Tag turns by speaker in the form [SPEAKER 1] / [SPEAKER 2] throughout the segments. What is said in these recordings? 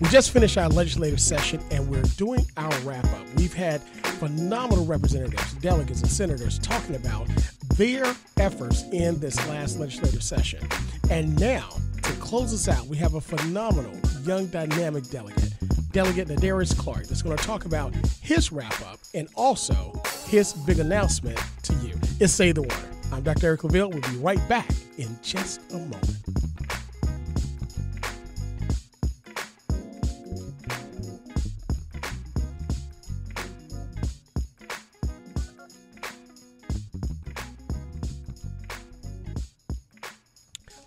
[SPEAKER 1] We just finished our legislative session and we're doing our wrap up. We've had phenomenal representatives, delegates, and senators talking about their efforts in this last legislative session. And now, to close us out, we have a phenomenal young dynamic delegate, Delegate Nadarius Clark, that's going to talk about his wrap up and also his big announcement to you. It's Say the Water. I'm Dr. Eric Claville. We'll be right back in just a moment.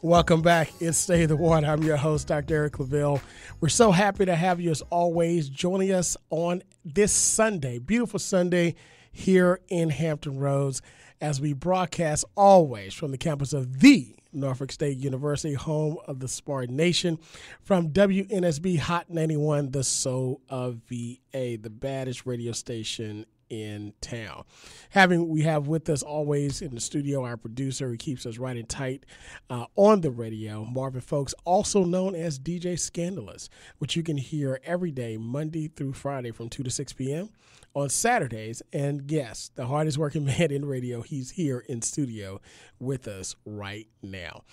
[SPEAKER 1] Welcome back. It's Stay the Water. I'm your host, Dr. Eric Claville. We're so happy to have you as always joining us on this Sunday, beautiful Sunday here in Hampton Roads as we broadcast always from the campus of the Norfolk State University, home of the Spartan Nation, from WNSB Hot 91, the soul of VA, the baddest radio station in town. Having we have with us always in the studio our producer who keeps us right and tight uh, on the radio, Marvin Folks, also known as DJ Scandalous, which you can hear every day, Monday through Friday from 2 to 6 p.m. on Saturdays. And yes, the hardest working man in radio, he's here in studio with us right now.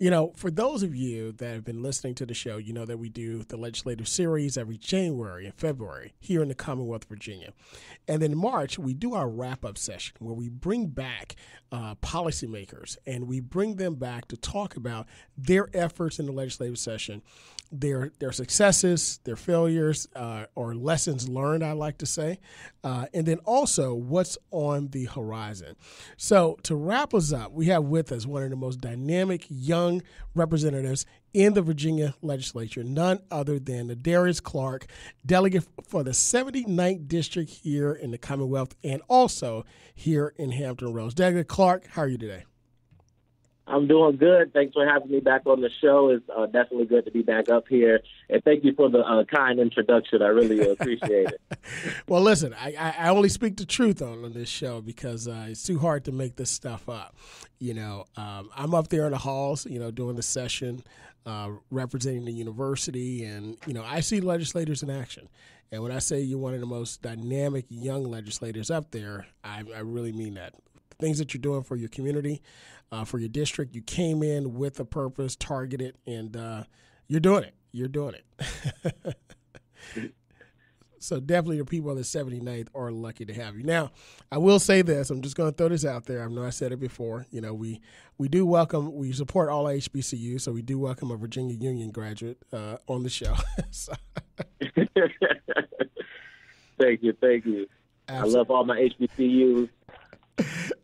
[SPEAKER 1] You know, for those of you that have been listening to the show, you know that we do the legislative series every January and February here in the Commonwealth of Virginia. And then in March, we do our wrap up session where we bring back uh, policymakers and we bring them back to talk about their efforts in the legislative session, their their successes, their failures, uh, or lessons learned, I like to say, uh, and then also what's on the horizon. So to wrap us up, we have with us one of the most dynamic young representatives in the Virginia legislature, none other than Nadarius Clark, delegate for the 79th district here in the Commonwealth and also here in Hampton Roads. Delegate Clark, how are you today?
[SPEAKER 2] I'm doing good. Thanks for having me back on the show. It's uh, definitely good to be back up here. And thank you for the uh, kind introduction. I really appreciate it.
[SPEAKER 1] well, listen, I, I only speak the truth on, this show because uh, it's too hard to make this stuff up. You know, um, I'm up there in the halls, you know, doing the session, uh, representing the university, and, you know, I see legislators in action. And when I say you're one of the most dynamic young legislators up there, I, I really mean that. Things that you're doing for your community, uh, for your district. You came in with a purpose, targeted, and uh, you're doing it. You're doing it. so definitely the people on the 79th are lucky to have you. Now, I will say this. I'm just going to throw this out there. I know I said it before. You know, we we do welcome, we support all HBCUs, so we do welcome a Virginia Union graduate uh, on the show.
[SPEAKER 2] thank you, thank you. Absolutely. I love all my HBCUs.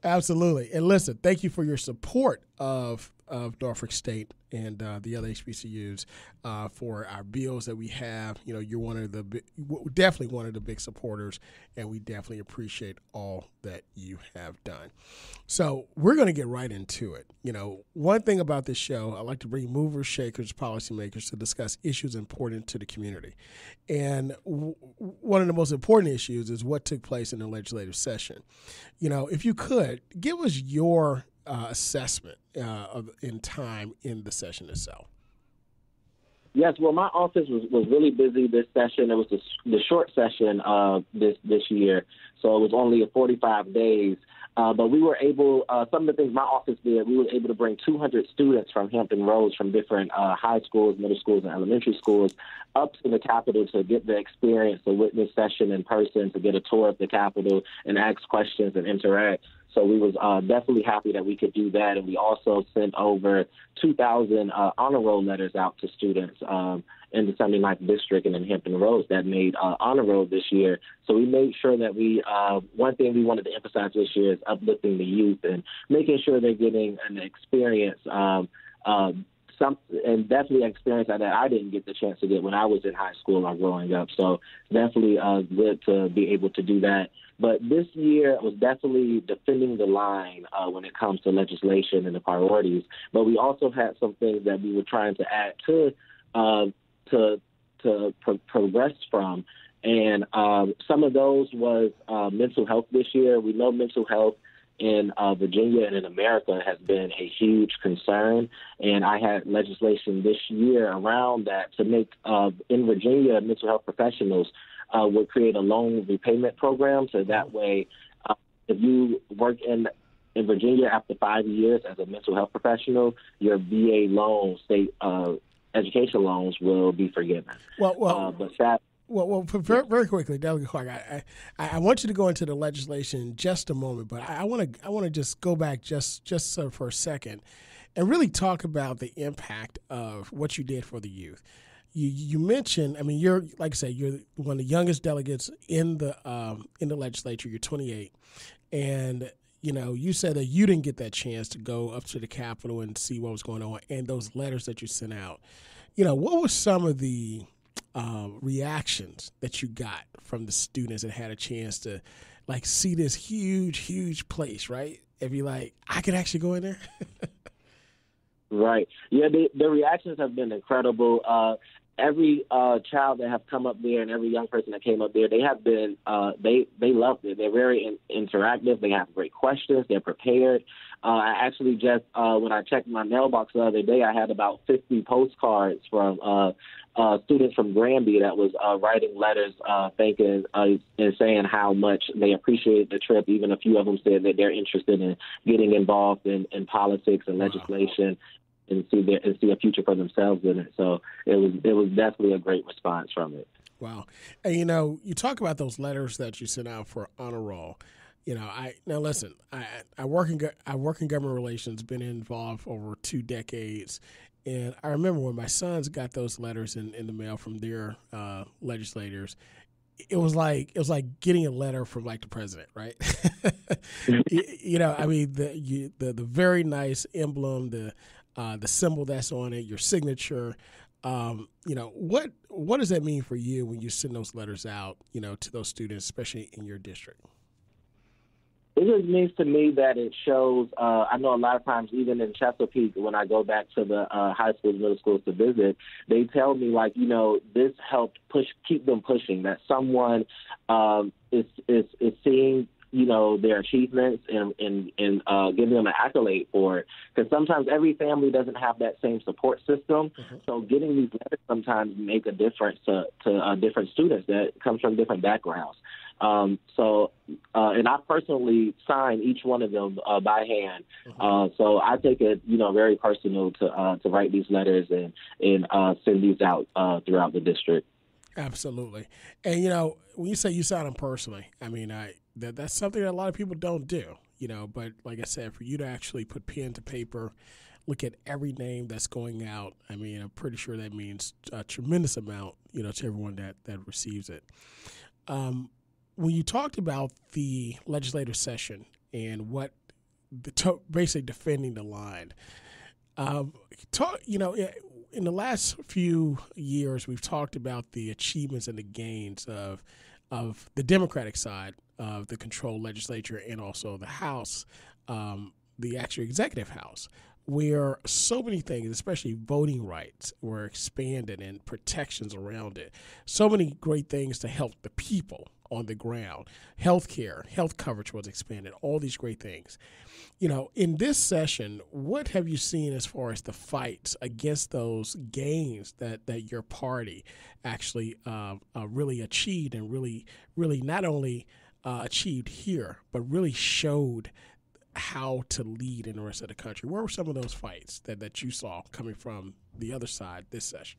[SPEAKER 1] Absolutely. And listen, thank you for your support of of Norfolk State and uh, the other HBCUs uh, for our bills that we have. You know, you're one of the definitely one of the big supporters, and we definitely appreciate all that you have done. So we're going to get right into it. You know, one thing about this show, I like to bring movers, shakers, policymakers to discuss issues important to the community, and w- one of the most important issues is what took place in the legislative session. You know, if you could give us your uh, assessment uh, of, in time in the session itself?
[SPEAKER 2] Yes, well, my office was, was really busy this session. It was the, the short session uh, this this year, so it was only 45 days. Uh, but we were able, uh, some of the things my office did, we were able to bring 200 students from Hampton Roads, from different uh, high schools, middle schools, and elementary schools, up to the Capitol to get the experience, to witness session in person, to get a tour of the Capitol, and ask questions and interact. So we was uh, definitely happy that we could do that, and we also sent over 2,000 uh, honor roll letters out to students um, in the 79th district and in Hampton Roads that made uh, honor roll this year. So we made sure that we uh, one thing we wanted to emphasize this year is uplifting the youth and making sure they're getting an experience. Um, uh, some and definitely an experience that I didn't get the chance to get when I was in high school or growing up. So definitely uh, good to be able to do that. But this year was definitely defending the line uh, when it comes to legislation and the priorities. But we also had some things that we were trying to add to uh, to to pro- progress from. And um, some of those was uh, mental health this year. We know mental health in uh, Virginia and in America has been a huge concern. And I had legislation this year around that to make uh, in Virginia mental health professionals uh, would create a loan repayment program. So that way, uh, if you work in in Virginia after five years as a mental health professional, your VA loan, state uh, education loans, will be forgiven.
[SPEAKER 1] Well, well,
[SPEAKER 2] uh, but that
[SPEAKER 1] well, well, very, very quickly, Delegate Clark. I, I, I, want you to go into the legislation in just a moment, but I want to I want to just go back just just for a second, and really talk about the impact of what you did for the youth. You you mentioned, I mean, you're like I said, you're one of the youngest delegates in the um, in the legislature. You're 28, and you know, you said that you didn't get that chance to go up to the Capitol and see what was going on, and those letters that you sent out. You know, what were some of the um, reactions that you got from the students that had a chance to like see this huge, huge place, right? And be like, I could actually go in there.
[SPEAKER 2] right. Yeah, the, the reactions have been incredible. Uh, every uh, child that have come up there and every young person that came up there, they have been uh, they they loved it. They're very in, interactive. They have great questions. They're prepared. Uh, I actually just uh, when I checked my mailbox the other day, I had about 50 postcards from uh, uh, students from Granby that was uh, writing letters, uh, thanking uh, and saying how much they appreciated the trip. Even a few of them said that they're interested in getting involved in, in politics and legislation. And see their, and see a future for themselves in it. So it was it was definitely a great response from it.
[SPEAKER 1] Wow, and you know you talk about those letters that you sent out for honor roll you know, I now listen. I I work in I work in government relations. Been involved over two decades, and I remember when my sons got those letters in, in the mail from their uh, legislators, it was like it was like getting a letter from like the president, right? you, you, know, I mean the you, the the very nice emblem, the uh, the symbol that's on it, your signature. Um, you know what what does that mean for you when you send those letters out? You know, to those students, especially in your district.
[SPEAKER 2] It just means to me that it shows. Uh, I know a lot of times, even in Chesapeake, when I go back to the uh, high schools, middle schools to visit, they tell me like, you know, this helped push, keep them pushing. That someone um, is is is seeing you know their achievements and and and uh, giving them an accolade for it. Because sometimes every family doesn't have that same support system. Mm-hmm. So getting these letters sometimes make a difference to to uh, different students that comes from different backgrounds. Um, so, uh, and I personally sign each one of them uh, by hand. Mm-hmm. Uh, so I take it, you know, very personal to uh, to write these letters and and uh, send these out uh, throughout the district.
[SPEAKER 1] Absolutely, and you know, when you say you sign them personally, I mean, I that that's something that a lot of people don't do. You know, but like I said, for you to actually put pen to paper, look at every name that's going out. I mean, I'm pretty sure that means a tremendous amount, you know, to everyone that that receives it. Um, when you talked about the legislative session and what the to- basically defending the line, um, talk, you know, in the last few years, we've talked about the achievements and the gains of of the Democratic side of the controlled legislature and also the House, um, the actual executive House, where so many things, especially voting rights, were expanded and protections around it. So many great things to help the people on the ground. Healthcare, health coverage was expanded, all these great things. You know, in this session, what have you seen as far as the fights against those gains that, that your party actually uh, uh, really achieved and really, really not only uh, achieved here, but really showed how to lead in the rest of the country? Where were some of those fights that, that you saw coming from the other side this session?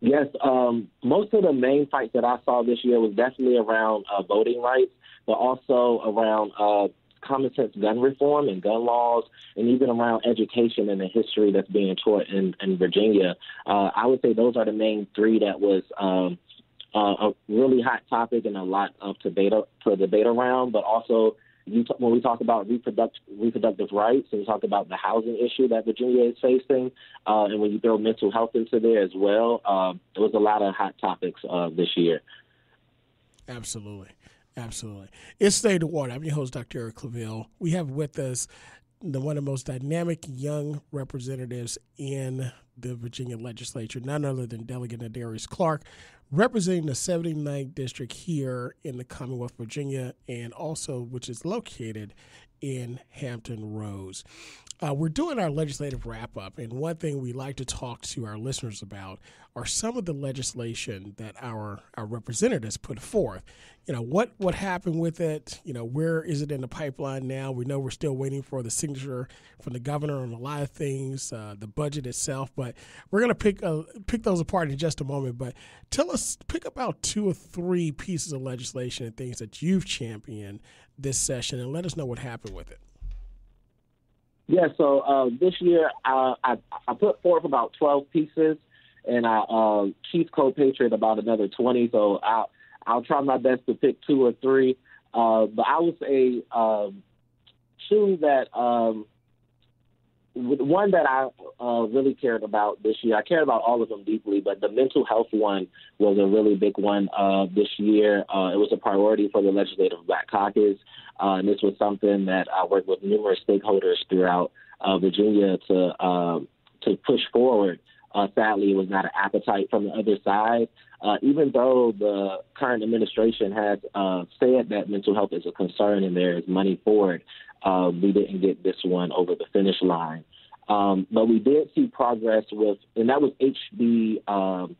[SPEAKER 2] Yes, um, most of the main fights that I saw this year was definitely around uh, voting rights, but also around uh, common sense gun reform and gun laws, and even around education and the history that's being taught in, in Virginia. Uh, I would say those are the main three that was um, uh, a really hot topic and a lot of debate to debate around, but also you t- when we talk about reproductive reproductive rights and we talk about the housing issue that Virginia is facing, uh, and when you throw mental health into there as well, uh, was a lot of hot topics uh, this year.
[SPEAKER 1] Absolutely, absolutely. It's Stay the Water. I'm your host, Dr. Eric Claville. We have with us the one of the most dynamic young representatives in the Virginia legislature, none other than Delegate Nadarius Clark, representing the 79th district here in the Commonwealth of Virginia, and also which is located in Hampton Roads. Uh, we're doing our legislative wrap up, and one thing we like to talk to our listeners about are some of the legislation that our our representatives put forth. You know what what happened with it. You know where is it in the pipeline now? We know we're still waiting for the signature from the governor on a lot of things, uh, the budget itself. But we're gonna pick uh, pick those apart in just a moment. But tell us, pick about two or three pieces of legislation and things that you've championed this session, and let us know what happened with it.
[SPEAKER 2] Yeah, so uh, this year uh, I, I put forth about 12 pieces, and I uh, chief co-patron about another 20. So I'll I'll try my best to pick two or three. Uh, but I would say um, two that um, one that I uh, really cared about this year. I cared about all of them deeply, but the mental health one was a really big one uh, this year. Uh, it was a priority for the Legislative Black Caucus, uh, and this was something that I worked with numerous stakeholders throughout uh, Virginia to um, to push forward. Uh, sadly, it was not an appetite from the other side. even though the current administration has said that mental health is a concern and there is money for it, um, we didn't get this one over the finish line. Um, but we did see progress with, and that was HB um,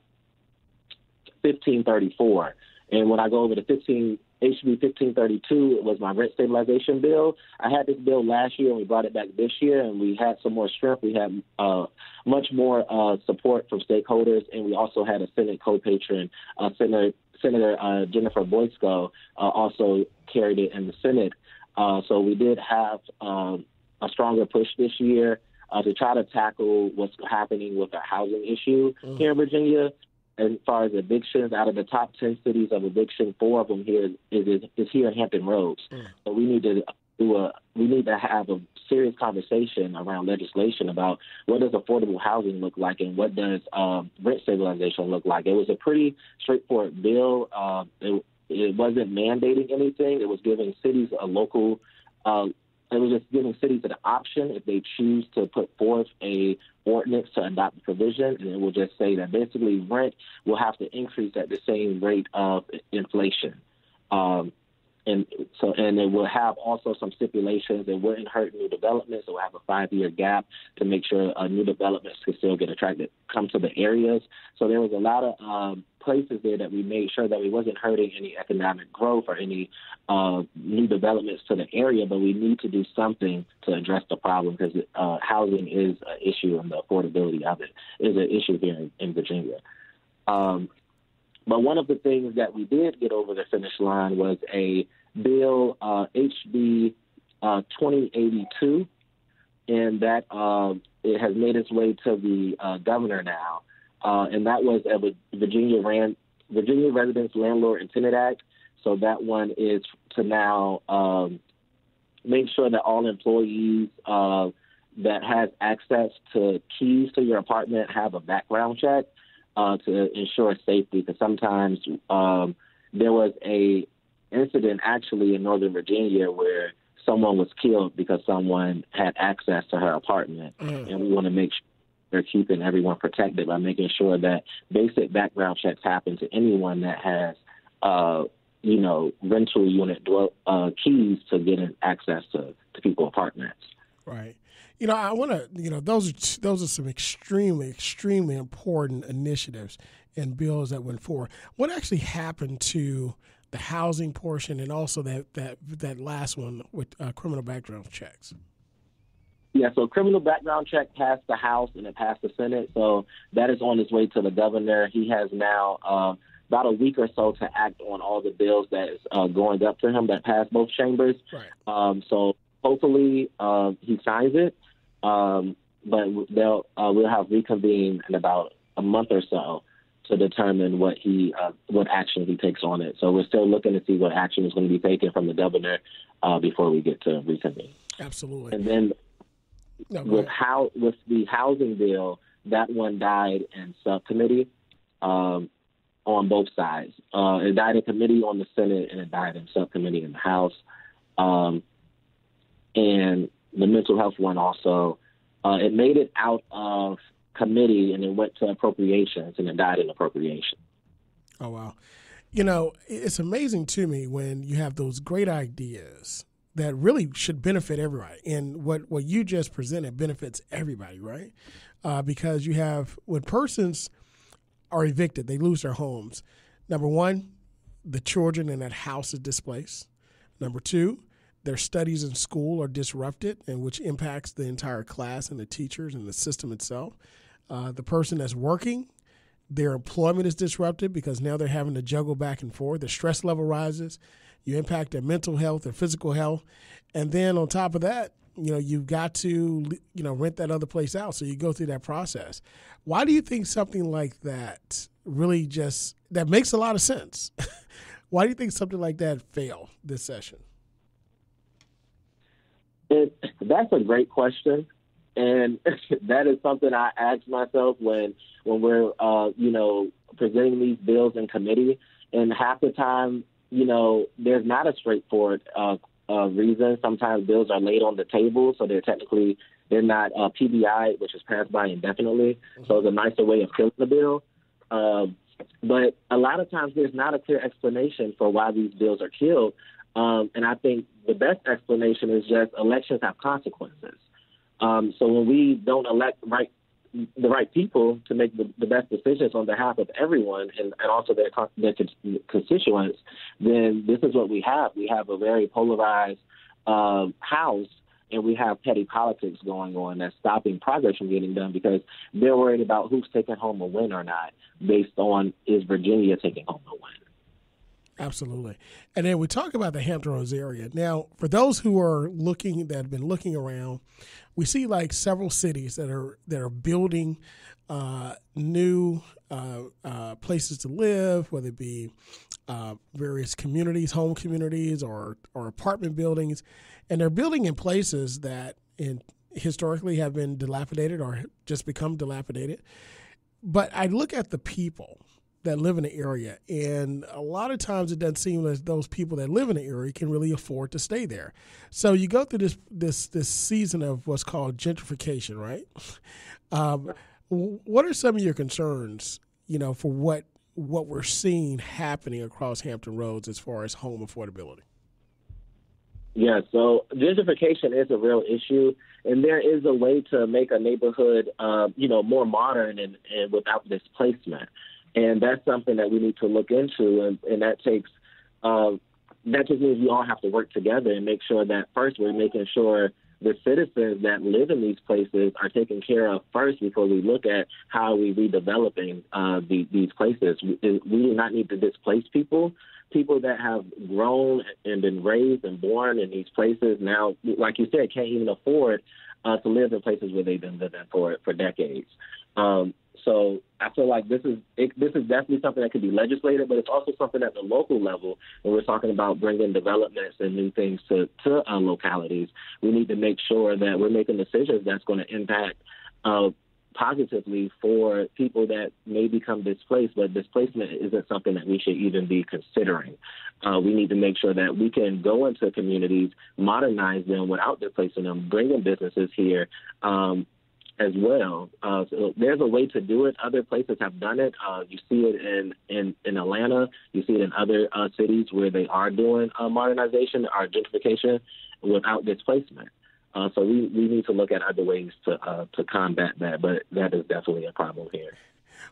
[SPEAKER 2] 1534. And when I go over to 15, HB 1532, it was my rent stabilization bill. I had this bill last year, and we brought it back this year, and we had some more strength. We had uh, much more uh, support from stakeholders, and we also had a Senate co-patron, uh, Senator, Senator uh, Jennifer Boysko, uh, also carried it in the Senate. Uh, so we did have um, a stronger push this year uh, to try to tackle what's happening with our housing issue mm-hmm. here in Virginia. As far as evictions, out of the top 10 cities of eviction, four of them here is, is, is here in Hampton Roads. Mm. So we need to do a, we need to have a serious conversation around legislation about what does affordable housing look like and what does um, rent stabilization look like. It was a pretty straightforward bill. Uh, it, it wasn't mandating anything. It was giving cities a local. Uh, it was just giving cities an option if they choose to put forth a ordinance to adopt the provision, and it will just say that basically rent will have to increase at the same rate of inflation. Um, and so and it will have also some stipulations that wouldn't hurt new developments. It will have a five year gap to make sure uh, new developments can still get attracted, come to the areas. So there was a lot of um, places there that we made sure that we wasn't hurting any economic growth or any uh, new developments to the area. But we need to do something to address the problem because uh, housing is an issue and the affordability of it is an issue here in, in Virginia. Um, but one of the things that we did get over the finish line was a bill, uh, HB uh, 2082, and that uh, it has made its way to the uh, governor now. Uh, and that was a Virginia Ran- Virginia Residents Landlord and Tenant Act. So that one is to now um, make sure that all employees uh, that has access to keys to your apartment have a background check uh, to ensure safety. Because sometimes um, there was a incident actually in Northern Virginia where someone was killed because someone had access to her apartment, mm. and we want to make sure they're keeping everyone protected by making sure that basic background checks happen to anyone that has, uh, you know, rental unit uh, keys to getting access to to people's apartments.
[SPEAKER 1] Right. You know, I want to. You know, those are those are some extremely, extremely important initiatives and bills that went forward. What actually happened to the housing portion and also that that that last one with uh, criminal background checks?
[SPEAKER 2] Yeah, so criminal background check passed the House and it passed the Senate. So that is on its way to the governor. He has now uh, about a week or so to act on all the bills that is uh, going up to him that passed both chambers. Right. Um, so hopefully uh, he signs it. Um, but they'll uh, we'll have reconvened in about a month or so to determine what he uh, what action he takes on it. So we're still looking to see what action is going to be taken from the governor uh, before we get to reconvene.
[SPEAKER 1] Absolutely.
[SPEAKER 2] And then no, with how with the housing bill, that one died in subcommittee um, on both sides. Uh, it died in committee on the Senate, and it died in subcommittee in the House. Um, and the mental health one also. Uh, it made it out of committee and it went to appropriations and it died in appropriations.
[SPEAKER 1] Oh wow! You know, it's amazing to me when you have those great ideas that really should benefit everybody, and what what you just presented benefits everybody, right? Uh, because you have when persons are evicted, they lose their homes. Number one, the children in that house is displaced. Number two, their studies in school are disrupted, and which impacts the entire class and the teachers and the system itself. Uh, the person that's working, their employment is disrupted because now they're having to juggle back and forth. The stress level rises. You impact their mental health, their physical health, and then on top of that, you know you've got to you know rent that other place out. So you go through that process. Why do you think something like that really just that makes a lot of sense? Why do you think something like that failed this session?
[SPEAKER 2] It, that's a great question, and that is something I ask myself when when we're uh, you know presenting these bills in committee. And half the time, you know, there's not a straightforward uh, uh, reason. Sometimes bills are laid on the table, so they're technically they're not uh, PBI, which is passed by indefinitely. Mm-hmm. So it's a nicer way of killing the bill. Um, but a lot of times there's not a clear explanation for why these bills are killed. Um, and I think the best explanation is just elections have consequences. Um, so when we don't elect right the right people to make the, the best decisions on behalf of everyone and, and also their, their constituents, then this is what we have. We have a very polarized um, House and we have petty politics going on that's stopping progress from getting done because they're worried about who's taking home a win or not based on is Virginia taking home a win.
[SPEAKER 1] Absolutely. And then we talk about the Hampton Roads area. Now, for those who are looking that have been looking around, we see like several cities that are that are building uh, new uh, uh, places to live, whether it be uh, various communities, home communities, or or apartment buildings, and they're building in places that in historically have been dilapidated or just become dilapidated. But I look at the people that live in the area. And a lot of times it doesn't seem as those people that live in the area can really afford to stay there. So you go through this this this season of what's called gentrification, right? Um, what are some of your concerns, you know, for what what we're seeing happening across Hampton Roads as far as home affordability?
[SPEAKER 2] Yeah, so gentrification is a real issue, and there is a way to make a neighborhood, uh, you know, more modern and, and without displacement and that's something that we need to look into, and, and that takes uh, that just means we all have to work together and make sure that first we're making sure the citizens that live in these places are taken care of first before we look at how we redeveloping uh, the, these places. We, we do not need to displace people. People that have grown and been raised and born in these places now, like you said, can't even afford uh, to live in places where they've been living for for decades. Um, so I feel like this is it, this is definitely something that could be legislated, but it's also something at the local level. When we're talking about bringing developments and new things to to uh, localities, we need to make sure that we're making decisions that's going to impact uh, positively for people that may become displaced. But displacement isn't something that we should even be considering. Uh, we need to make sure that we can go into communities, modernize them without displacing them, bringing businesses here. Um, as well. Uh, so there's a way to do it. Other places have done it. Uh, you see it in, in, in Atlanta. You see it in other uh, cities where they are doing uh, modernization or gentrification without displacement. Uh, so we, we need to look at other ways to uh, to combat that, but that is definitely a problem here.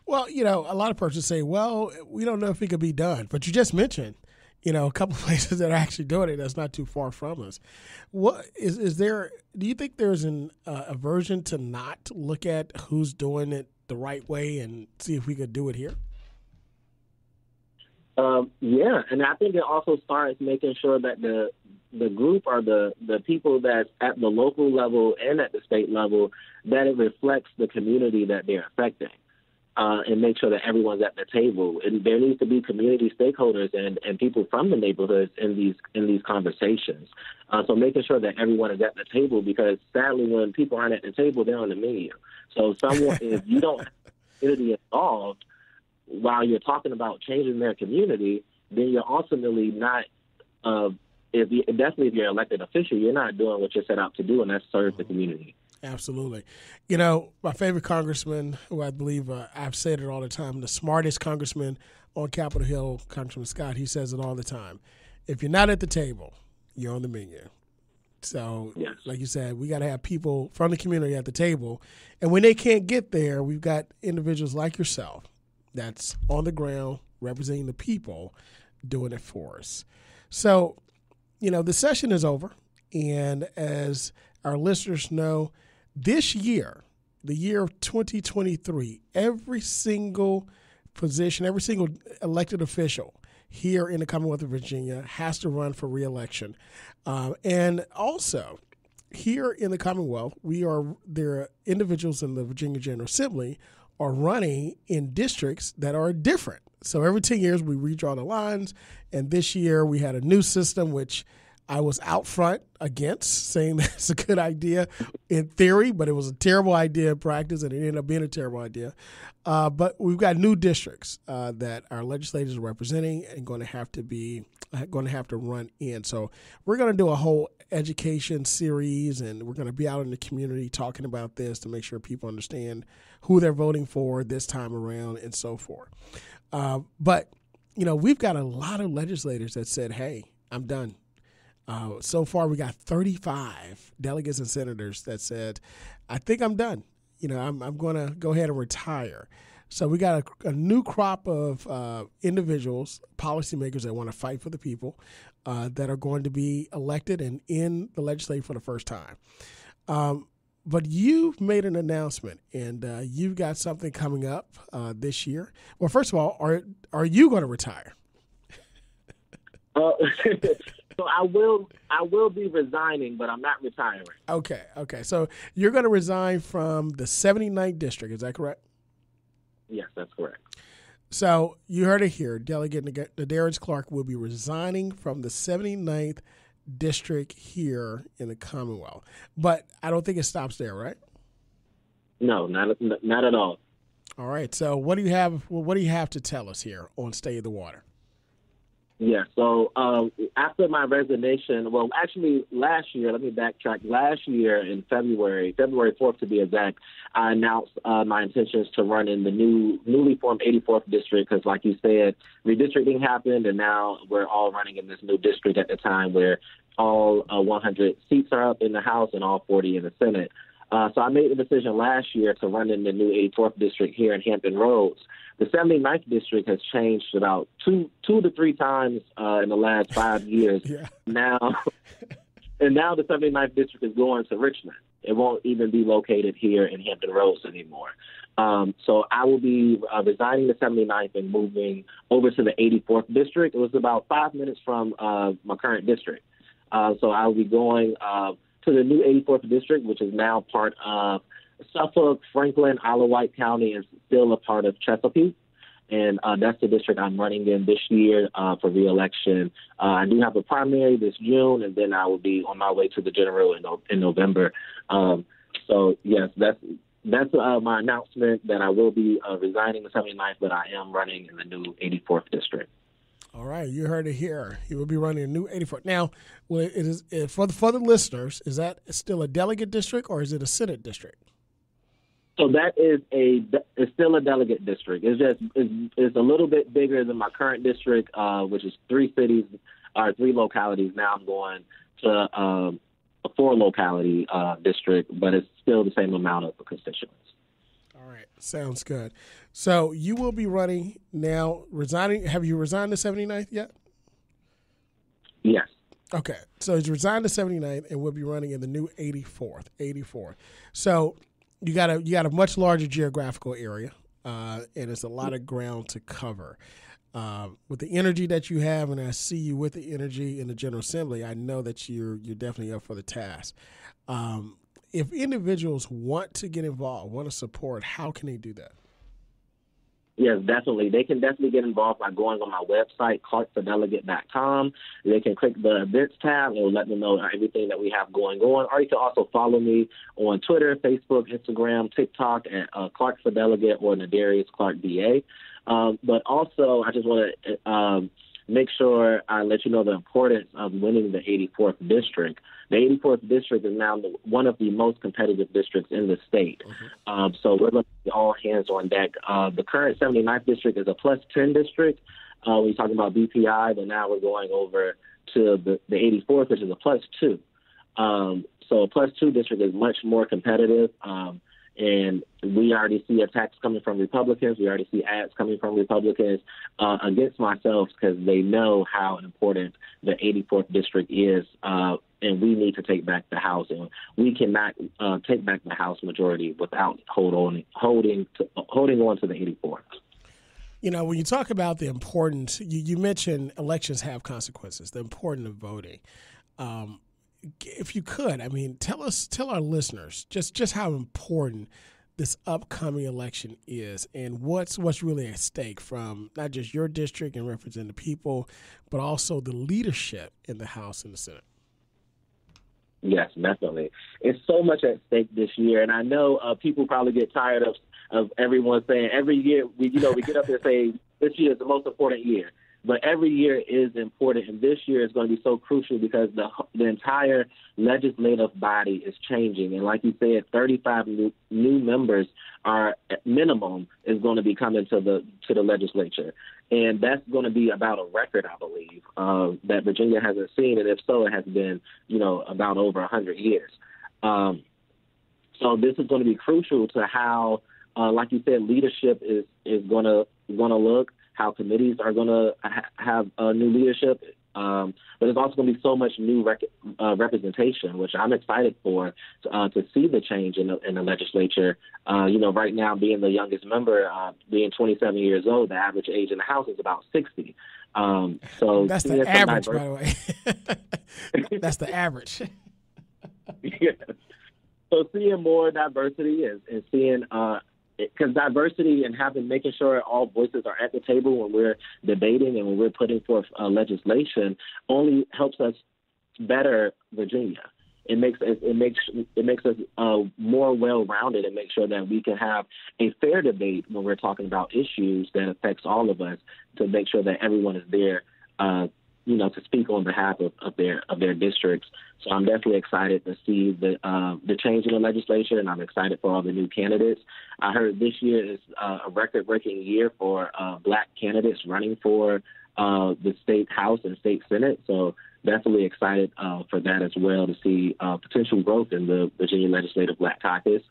[SPEAKER 1] Well, you know, a lot of persons say, "Well, we don't know if it could be done," but you just mentioned you know, a couple places that are actually doing it that's not too far from us. What is is there? Do you think there's an uh, aversion to not look at who's doing it the right way and see if we could do it here?
[SPEAKER 2] Um, yeah, and I think it also starts making sure that the the group or the the people that's at the local level and at the state level that it reflects the community that they're affecting uh, and make sure that everyone's at the table. And there needs to be community stakeholders and, and people from the neighborhoods in these in these conversations. Uh, so making sure that everyone is at the table because sadly, when people aren't at the table, they're on the menu. So someone, if you don't have community involved while you're talking about changing their community, then you're ultimately not uh, if you, definitely if you're elected official, you're not doing what you're set out to do, and that's serve the community.
[SPEAKER 1] Absolutely. You know, my favorite congressman, who I believe uh, I've said it all the time, the smartest congressman on Capitol Hill, Congressman Scott, he says it all the time. If you're not at the table, you're on the menu. So,
[SPEAKER 2] yes.
[SPEAKER 1] like you said, we got to have people from the community at the table. And when they can't get there, we've got individuals like yourself that's on the ground representing the people doing it for us. So, you know, the session is over. And as our listeners know, this year, the year of 2023, every single position, every single elected official here in the Commonwealth of Virginia has to run for reelection. Uh, and also, here in the Commonwealth, we are there are individuals in the Virginia General Assembly are running in districts that are different. So every 10 years we redraw the lines, and this year we had a new system which I was out front against, saying that's a good idea in theory, but it was a terrible idea in practice, and it ended up being a terrible idea. Uh, but we've got new districts uh, that our legislators are representing and going to have to be uh, going to have to run in. So we're going to do a whole education series, and we're going to be out in the community talking about this to make sure people understand who they're voting for this time around and so forth. Uh, but you know, we've got a lot of legislators that said, "Hey, I'm done." Uh, so far, we got 35 delegates and senators that said, I think I'm done. You know, I'm, I'm going to go ahead and retire. So we got a, a new crop of uh, individuals, policymakers that want to fight for the people, uh, that are going to be elected and in the legislature for the first time. Um, but you've made an announcement, and uh, you've got something coming up uh, this year. Well, first of all, are are you going to retire?
[SPEAKER 2] So I will I will be resigning, but I'm not retiring.
[SPEAKER 1] Okay, okay. So you're going to resign from the 79th district, is that correct?
[SPEAKER 2] Yes, that's correct.
[SPEAKER 1] So you heard it here. Delegate Nadarius Clark will be resigning from the 79th district here in the Commonwealth. But I don't think it stops there, right?
[SPEAKER 2] No, not not at all.
[SPEAKER 1] All right. So what do you have? What do you have to tell us here on State of the Water?
[SPEAKER 2] Yeah. So um, after my resignation, well, actually last year, let me backtrack. Last year in February, February 4th to be exact, I announced uh, my intentions to run in the new newly formed 84th district because, like you said, redistricting happened, and now we're all running in this new district at the time where all uh, 100 seats are up in the House and all 40 in the Senate. Uh, so I made the decision last year to run in the new 84th district here in Hampton Roads. The 79th district has changed about two two to three times uh, in the last five years.
[SPEAKER 1] yeah.
[SPEAKER 2] Now, and now the 79th district is going to Richmond. It won't even be located here in Hampton Roads anymore. Um, so I will be uh, resigning the 79th and moving over to the 84th district. It was about five minutes from uh, my current district. Uh, so I will be going uh, to the new 84th district, which is now part of Suffolk, Franklin, Isle of Wight County, is still a part of Chesapeake. And uh, that's the district I'm running in this year uh, for reelection. Uh, I do have a primary this June, and then I will be on my way to the general in, in November. Um, so yes, that's that's uh, my announcement that I will be uh, resigning the 79th, but I am running in the new 84th district.
[SPEAKER 1] All right, you heard it here. You will be running a new 84. Now, well, it is for the for the listeners. Is that still a delegate district or is it a senate district?
[SPEAKER 2] So that is a it's still a delegate district. It's just it's, it's a little bit bigger than my current district, uh, which is three cities or three localities. Now I'm going to um, a four locality uh, district, but it's still the same amount of constituents.
[SPEAKER 1] All right, sounds good. So you will be running now, resigning. Have you resigned the 79th yet?
[SPEAKER 2] Yes.
[SPEAKER 1] Okay, so he's resigned the 79th and will be running in the new 84th. 84th. So you got a you got a much larger geographical area, uh, and it's a lot of ground to cover. Uh, with the energy that you have, and I see you with the energy in the General Assembly, I know that you're you're definitely up for the task. Um, if individuals want to get involved, want to support, how can they do that?
[SPEAKER 2] Yes, definitely. They can definitely get involved by going on my website, clarkfordelegate.com. They can click the events tab. and let them know everything that we have going on. Or you can also follow me on Twitter, Facebook, Instagram, TikTok at uh, Clark for Delegate or Nadarius Clark VA. Um, but also, I just want to um, make sure I let you know the importance of winning the 84th district. The 84th district is now the, one of the most competitive districts in the state. Mm-hmm. Um, so we're looking at all hands on deck. Uh, the current 79th district is a plus 10 district. Uh, we're talking about BPI, but now we're going over to the, the 84th, which is a plus two. Um, so a plus two district is much more competitive. Um, and we already see attacks coming from Republicans. We already see ads coming from Republicans uh, against myself because they know how important the 84th district is, uh, and we need to take back the House. And we cannot uh, take back the House majority without hold on, holding to, holding on to the 84th.
[SPEAKER 1] You know, when you talk about the importance, you, you mentioned elections have consequences. The importance of voting. Um, if you could, I mean, tell us, tell our listeners just just how important this upcoming election is, and what's what's really at stake from not just your district and representing the people, but also the leadership in the House and the Senate.
[SPEAKER 2] Yes, definitely. It's so much at stake this year, and I know uh, people probably get tired of of everyone saying every year we you know we get up there and say this year is the most important year. But every year is important, and this year is going to be so crucial because the the entire legislative body is changing. And like you said, 35 new, new members are minimum is going to be coming to the to the legislature, and that's going to be about a record, I believe, uh, that Virginia hasn't seen, and if so, it has been you know about over 100 years. Um, so this is going to be crucial to how, uh, like you said, leadership is is going to going to look how committees are going to ha- have uh, new leadership. Um, but there's also going to be so much new rec- uh, representation, which I'm excited for uh, to see the change in the, in the legislature. Uh, you know, right now, being the youngest member, uh, being 27 years old, the average age in the House is about 60. Um, so
[SPEAKER 1] that's the average, by the way. that's the average.
[SPEAKER 2] yeah. So seeing more diversity and, and seeing uh, because diversity and having making sure all voices are at the table when we're debating and when we're putting forth uh, legislation only helps us better Virginia. It makes it, it makes it makes us uh, more well-rounded and make sure that we can have a fair debate when we're talking about issues that affects all of us. To make sure that everyone is there uh, you know, to speak on behalf of, of their of their districts. So I'm definitely excited to see the uh, the change in the legislation, and I'm excited for all the new candidates. I heard this year is uh, a record-breaking year for uh, black candidates running for uh, the state house and state senate. So definitely excited uh, for that as well to see uh, potential growth in the Virginia Legislative Black Caucus.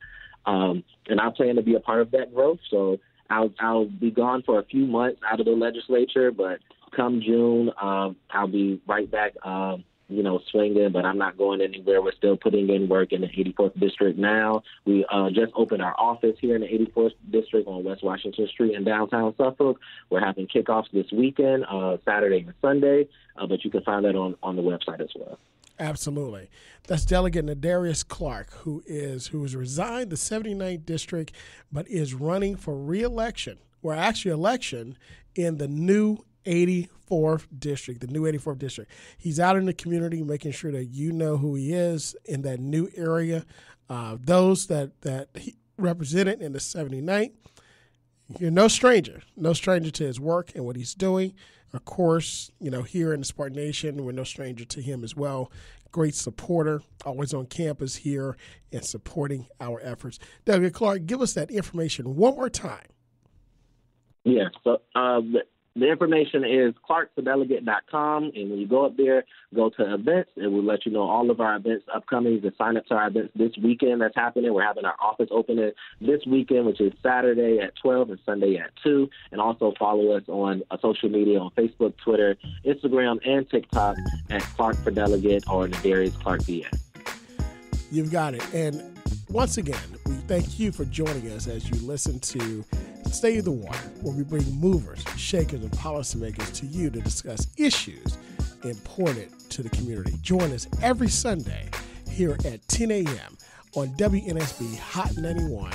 [SPEAKER 2] Um, and I plan to be a part of that growth. So I'll I'll be gone for a few months out of the legislature, but come June, um, I'll be right back, um, you know, swinging, but I'm not going anywhere. We're still putting in work in the 84th district now. We uh, just opened our office here in the 84th district on West Washington Street in downtown Suffolk. We're having kickoffs this weekend, uh, Saturday and Sunday, uh, but you can find that on, on the website as well.
[SPEAKER 1] Absolutely. That's Delegate Nadarius Clark, who is who has resigned the 79th district, but is running for reelection, or actually election in the new 84th district, the new 84th district. He's out in the community making sure that you know who he is in that new area. Uh, those that that he represented in the 79th, you're no stranger, no stranger to his work and what he's doing. Of course, you know, here in the Spartan Nation, we're no stranger to him as well. Great supporter, always on campus here and supporting our efforts. Doug Clark, give us that information one more time.
[SPEAKER 2] Yeah, so um, the information is clarkthedelegate.com. And when you go up there, go to events, and we'll let you know all of our events upcoming. To sign up to our events this weekend that's happening. We're having our office opening this weekend, which is Saturday at 12 and Sunday at 2. And also follow us on uh, social media on Facebook, Twitter, Instagram, and TikTok at Clark for Delegate or Darius Clark VA.
[SPEAKER 1] You've got it. And once again, we thank you for joining us as you listen to Stay the Water, where we bring movers, shakers, and policymakers to you to discuss issues important to the community. Join us every Sunday here at 10 a.m. on WNSB Hot 91,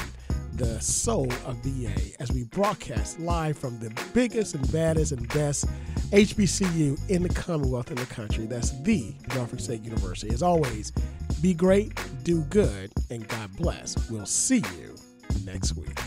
[SPEAKER 1] the soul of VA, as we broadcast live from the biggest and baddest and best HBCU in the Commonwealth in the country. That's the Norfolk State University. As always, be great, do good, and God bless. We'll see you next week.